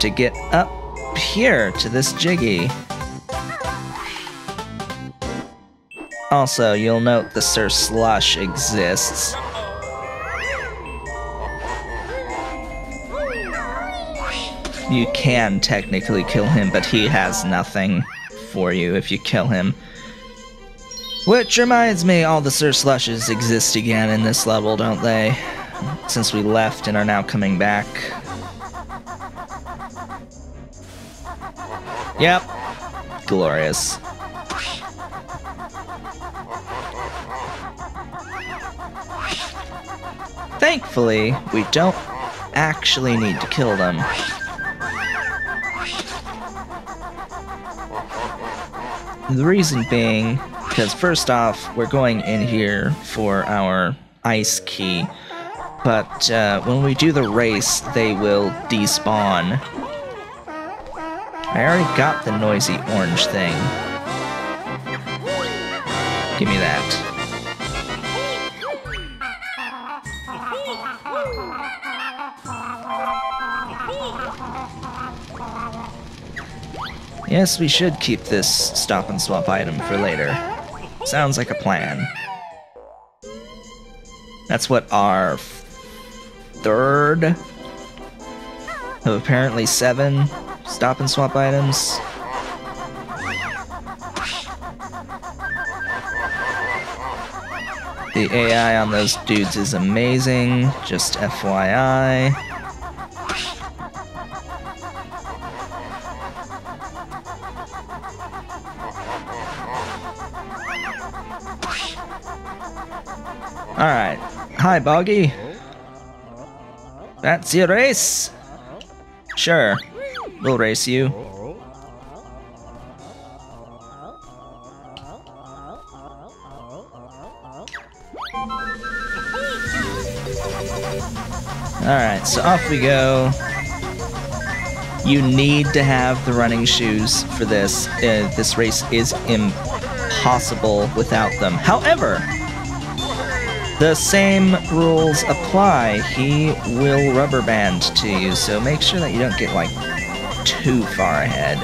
to get up here to this Jiggy. Also, you'll note the Sir Slush exists. You can technically kill him, but he has nothing for you if you kill him. Which reminds me, all the Sir Slushes exist again in this level, don't they? Since we left and are now coming back. Yep. Glorious. Thankfully, we don't actually need to kill them. The reason being, because first off, we're going in here for our ice key, but uh, when we do the race, they will despawn. I already got the noisy orange thing. Give me that. Yes, we should keep this stop and swap item for later. Sounds like a plan. That's what our third of apparently seven stop and swap items. The AI on those dudes is amazing, just FYI. Alright. Hi, Boggy. That's your race? Sure. We'll race you. Alright, so off we go. You need to have the running shoes for this. Uh, this race is impossible without them. However, the same rules apply. He will rubber band to you, so make sure that you don't get like too far ahead.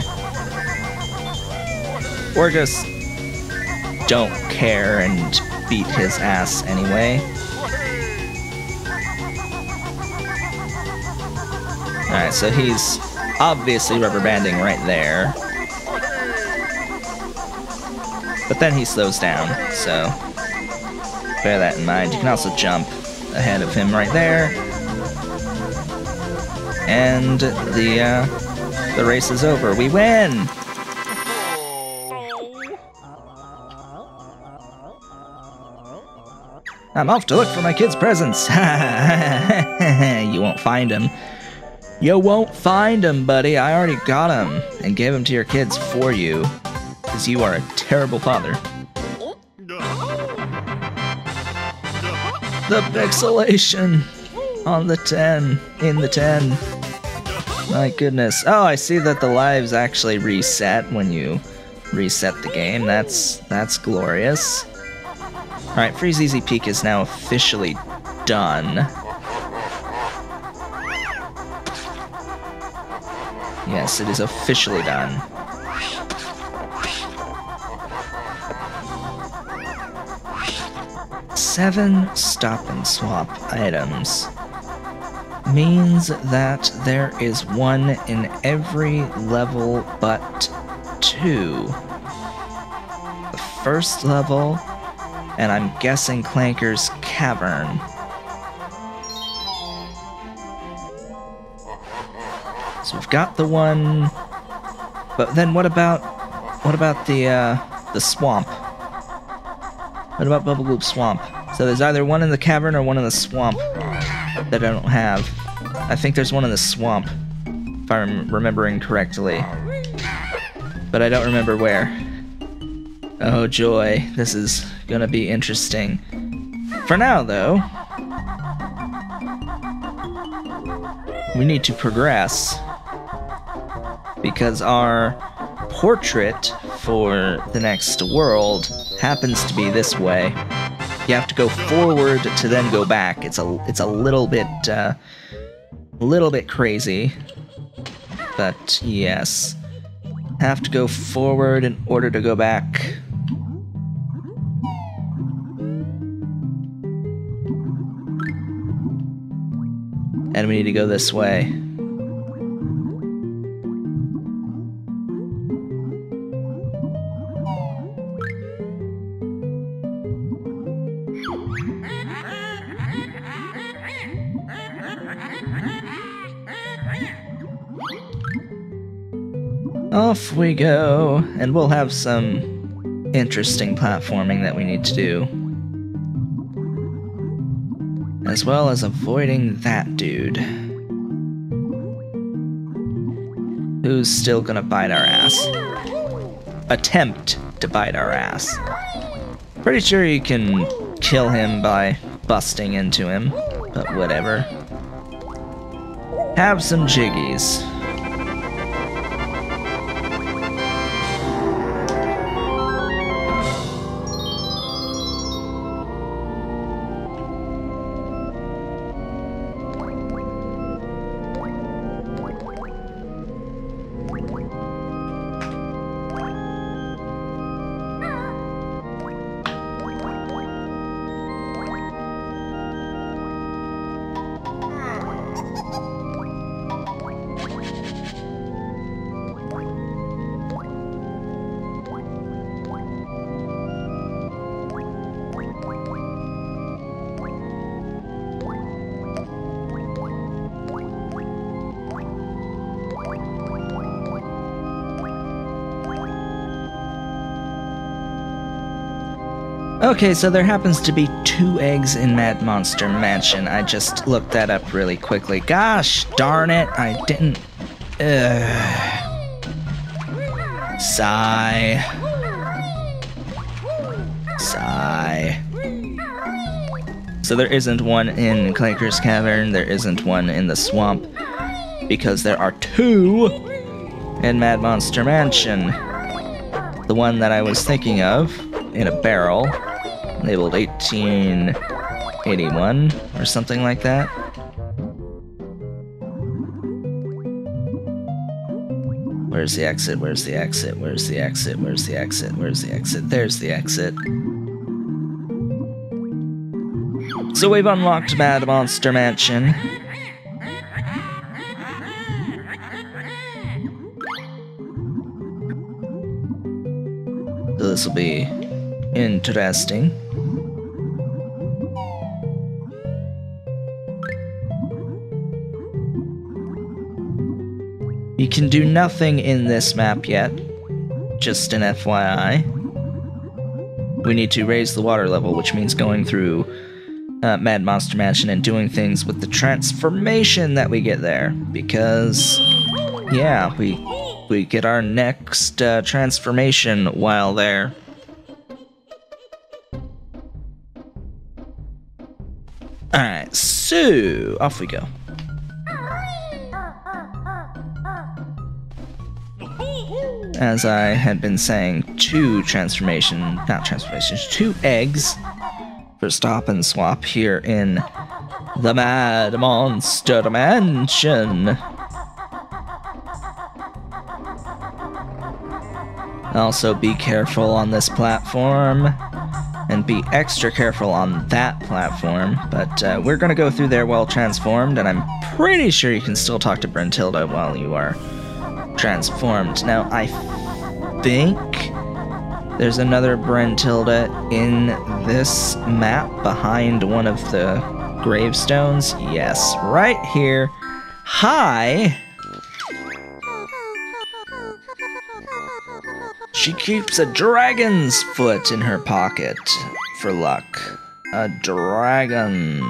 Or just don't care and beat his ass anyway. Alright, so he's obviously rubber banding right there. But then he slows down, so bear that in mind. You can also jump ahead of him right there. And the uh, the race is over. We win! I'm off to look for my kid's presents. you won't find him. You won't find him, buddy. I already got him and gave him to your kids for you. Because you are a terrible father. The pixelation on the 10, in the 10. My goodness. Oh, I see that the lives actually reset when you reset the game. That's that's glorious. Alright, Freezeezy Peak is now officially done. Yes, it is officially done. Seven stop and swap items means that there is one in every level but two. The first level, and I'm guessing Clanker's Cavern. So we've got the one, but then what about what about the uh, the swamp? What about Bubble Bubblegloop Swamp? So there's either one in the cavern or one in the swamp that I don't have. I think there's one in the swamp, if I'm remembering correctly. But I don't remember where. Oh joy, this is gonna be interesting. For now, though, we need to progress because our portrait for the next world happens to be this way. You have to go forward to then go back. It's a it's a little bit uh, little bit crazy. but yes. Have to go forward in order to go back. And we need to go this way. Off we go, and we'll have some interesting platforming that we need to do. As well as avoiding that dude. Who's still gonna bite our ass. Attempt to bite our ass. Pretty sure you can kill him by busting into him, but whatever. Have some jiggies. Okay, so there happens to be two eggs in Mad Monster Mansion. I just looked that up really quickly. Gosh darn it, I didn't. Ugh. Sigh. Sigh. So there isn't one in Clanker's Cavern, there isn't one in the swamp, because there are two in Mad Monster Mansion. The one that I was thinking of, in a barrel, labeled 1881 or something like that. Where's the exit? Where's the exit? Where's the exit? Where's the exit? Where's the exit? There's the exit. So we've unlocked Mad Monster Mansion. So this will be interesting. You can do nothing in this map yet, just an FYI. We need to raise the water level, which means going through uh, Mad Monster Mansion and doing things with the transformation that we get there. Because, yeah, we we get our next uh, transformation while there. Alright, so off we go. As I had been saying, two transformation, not transformations, two eggs for stop and swap here in the Mad Monster Mansion. Also, be careful on this platform and be extra careful on that platform. But uh, we're going to go through there well transformed, and I'm pretty sure you can still talk to Brentilda while you are transformed. Now, I think there's another Brentilda in this map behind one of the gravestones. Yes, right here. Hi! She keeps a dragon's foot in her pocket for luck. A dragon's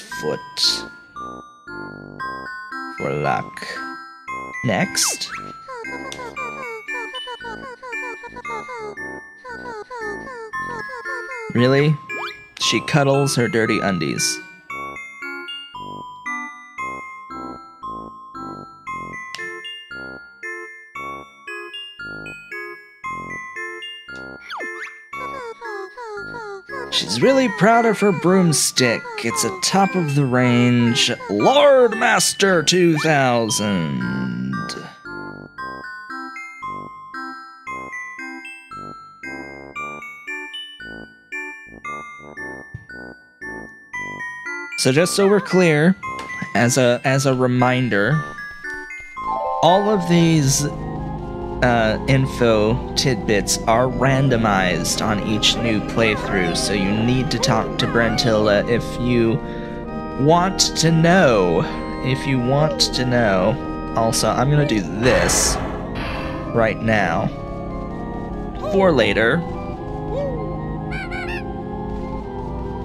foot for luck. Next. Really? She cuddles her dirty undies. She's really proud of her broomstick. It's a top of the range Lord Master 2000. So just so we're clear, as a as a reminder, all of these uh, info tidbits are randomized on each new playthrough, so you need to talk to Brentilda if you want to know. If you want to know. Also, I'm gonna do this right now for later.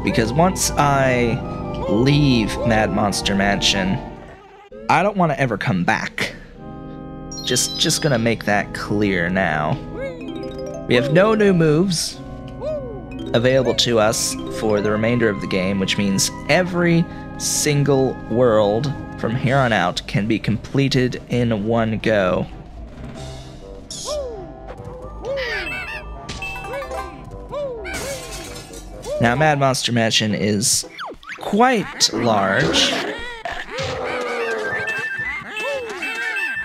Because once I leave Mad Monster Mansion, I don't want to ever come back. Just just gonna make that clear now. We have no new moves available to us for the remainder of the game, which means every single world from here on out can be completed in one go. Now, Mad Monster Mansion is quite large.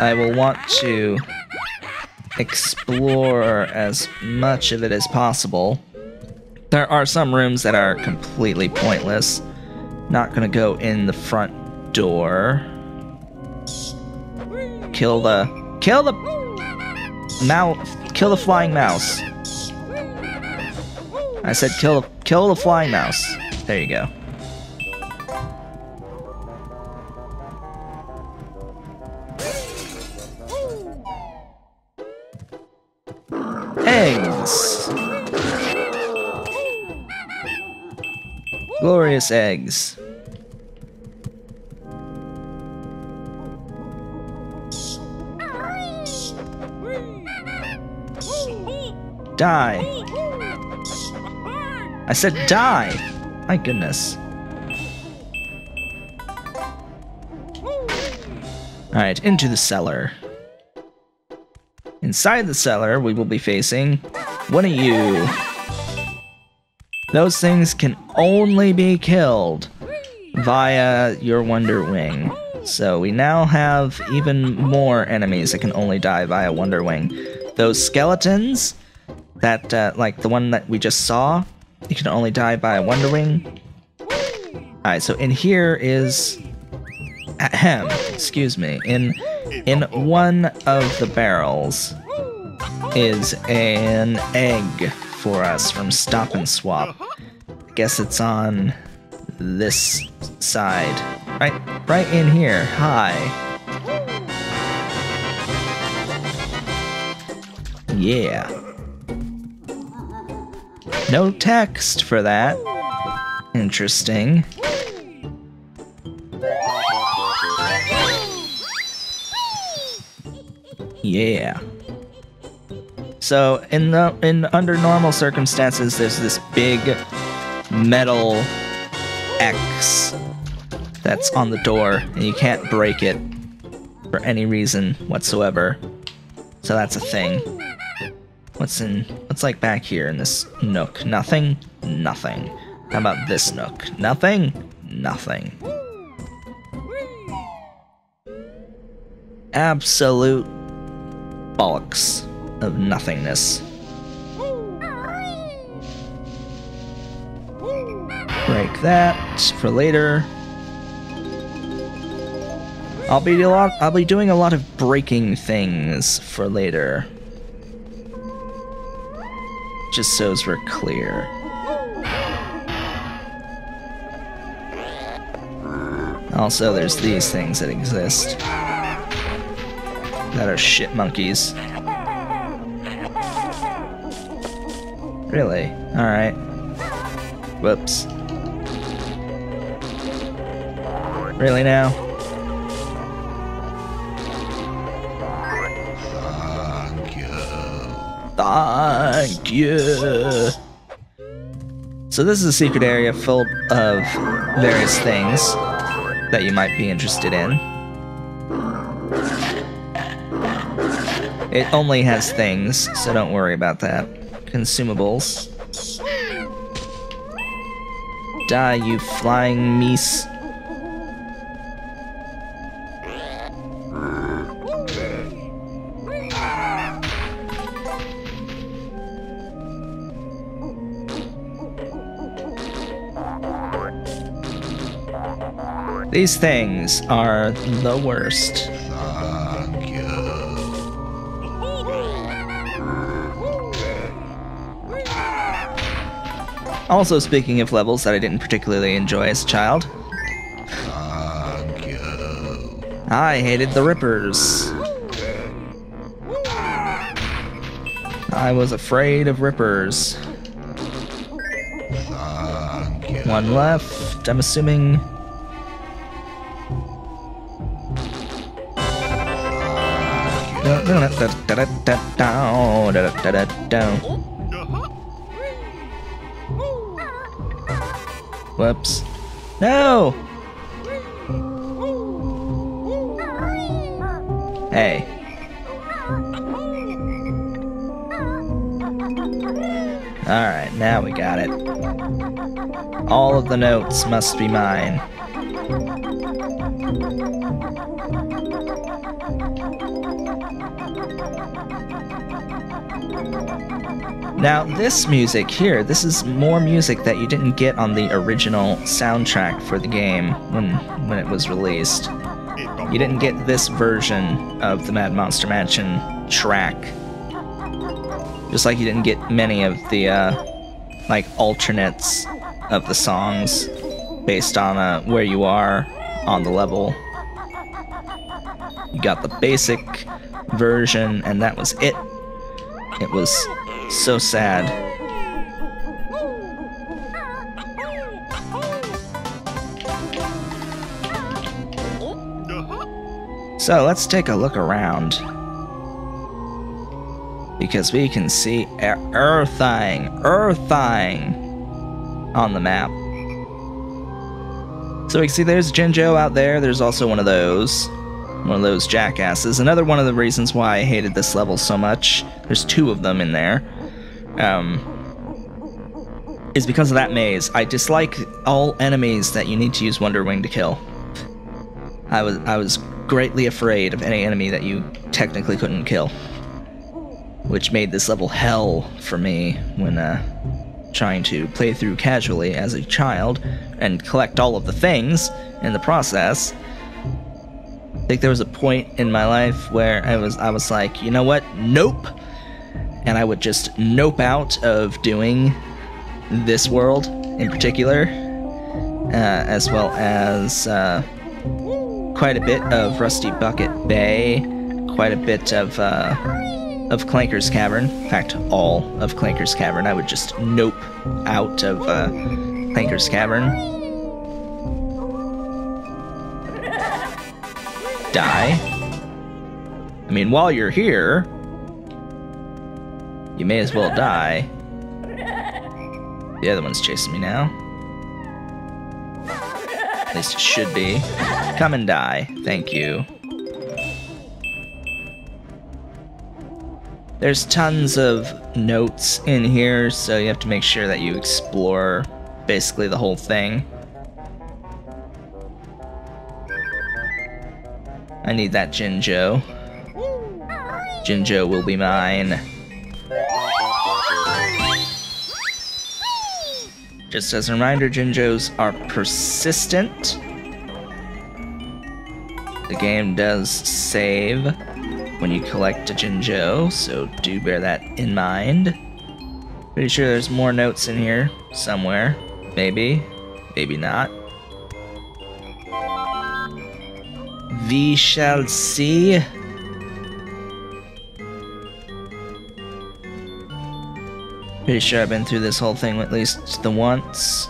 I will want to explore as much of it as possible. There are some rooms that are completely pointless. Not gonna go in the front door. Kill the... Kill the... Mouse... Kill the flying mouse. I said kill, kill the flying mouse. There you go. Glorious eggs. Die. I said die! My goodness. Alright, into the cellar. Inside the cellar, we will be facing one of you. Those things can only be killed via your Wonder Wing. So we now have even more enemies that can only die via Wonder Wing. Those skeletons, that, uh, like the one that we just saw, you can only die by a Wonder Wing. Alright, so in here is... Ahem, excuse me. In, in one of the barrels is an egg for us from Stop and Swap. I guess it's on this side. Right, right in here. Hi. Yeah. No text for that. Interesting. Yeah. So in the in under normal circumstances, there's this big metal X that's on the door, and you can't break it for any reason whatsoever. So that's a thing. What's in, what's like back here in this nook? Nothing? Nothing. How about this nook? Nothing? Nothing. Absolute bollocks of nothingness. Break that for later. I'll be a lot I'll be doing a lot of breaking things for later just so as we're clear. Also, there's these things that exist that are shit monkeys. Really? Alright. Whoops. Really now? Thank you. Thank you. So this is a secret area full of various things that you might be interested in. It only has things, so don't worry about that. Consumables. Die, you flying meese. These things are the worst. Also, speaking of levels that I didn't particularly enjoy as a child, I hated the Rippers. I was afraid of Rippers. One left, I'm assuming. Whoops. No! Hey. Alright, now we got it. All of the notes must be mine. Now, this music here, this is more music that you didn't get on the original soundtrack for the game when when it was released. You didn't get this version of the Mad Monster Mansion track. Just like you didn't get many of the uh, like alternates of the songs based on uh, where you are on the level. You got the basic version, and that was it. It was so sad. So let's take a look around. Because we can see everything, everything on the map. So we can see there's Jinjo out there. There's also one of those. One of those jackasses. Another one of the reasons why I hated this level so much, there's two of them in there, um, is because of that maze. I dislike all enemies that you need to use Wonder Wing to kill. I was I was greatly afraid of any enemy that you technically couldn't kill. Which made this level hell for me when uh, trying to play through casually as a child and collect all of the things in the process. I think there was a point in my life where I was I was like, you know what? Nope. And I would just nope out of doing this world in particular, uh, as well as uh, quite a bit of Rusty Bucket Bay, quite a bit of uh, of Clanker's Cavern. In fact, all of Clanker's Cavern. I would just nope out of uh, Clanker's Cavern. Die. I mean, while you're here, you may as well die. The other one's chasing me now. At least it should be. Come and die. Thank you. There's tons of notes in here, so you have to make sure that you explore basically the whole thing. I need that Jinjo. Jinjo will be mine. Just as a reminder, Jinjos are persistent. The game does save when you collect a Jinjo, so do bear that in mind. Pretty sure there's more notes in here somewhere. Maybe, maybe not. We shall see. Pretty sure I've been through this whole thing at least the once.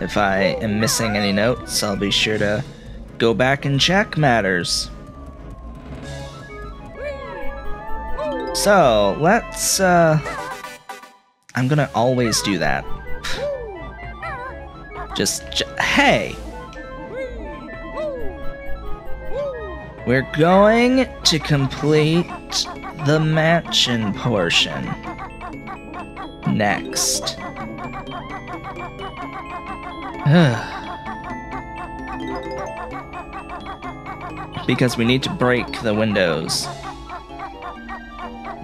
If I am missing any notes, I'll be sure to go back and check matters. So, let's, uh... I'm gonna always do that. Just, hey! We're going to complete the mansion portion next. because we need to break the windows.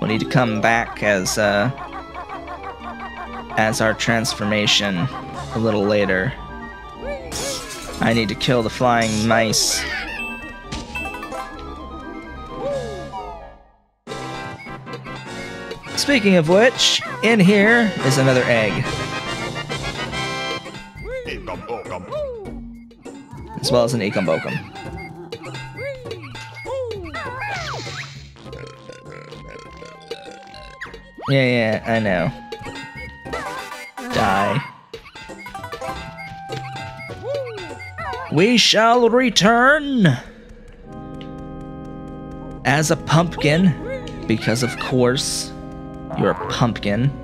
We need to come back as uh, as our transformation a little later. I need to kill the flying mice. Speaking of which, in here is another egg. As well as an Ekum Bokum. Yeah, yeah, I know. Die. We shall return as a pumpkin, because of course, you're a pumpkin.